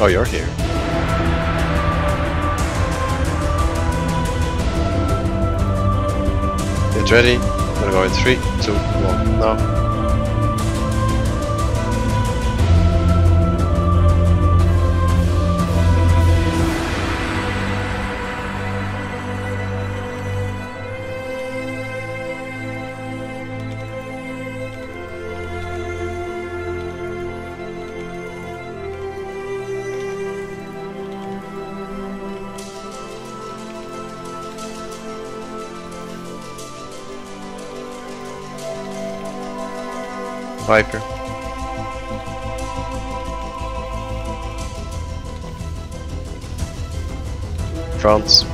Oh, you're here. Get ready. I'm gonna go in three, two, one. Now. Viper. France.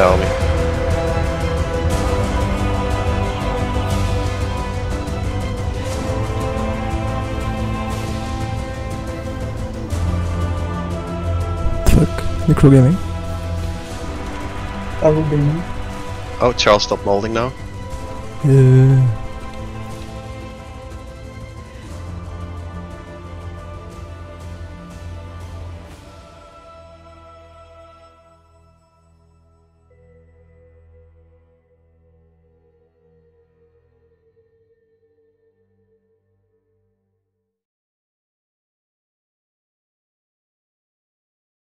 Army. Fuck. Necro Gaming. Arrow Gaming. Oh, Charles stop malding now. Uh,